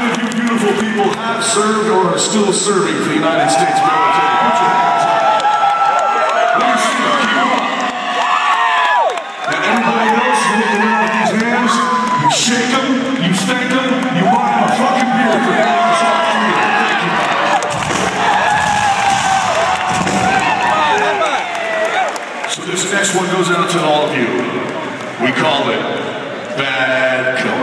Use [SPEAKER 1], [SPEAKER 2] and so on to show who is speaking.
[SPEAKER 1] Of you beautiful people have served or are still serving for the United States military. Put your hands up. Let me see them. Keep them up. And everybody else, you look around with these hands, you shake them, you thank them, you buy them a fucking beer for having us all. Thank you. So this next one goes out to all of you. We call it Bad Cop.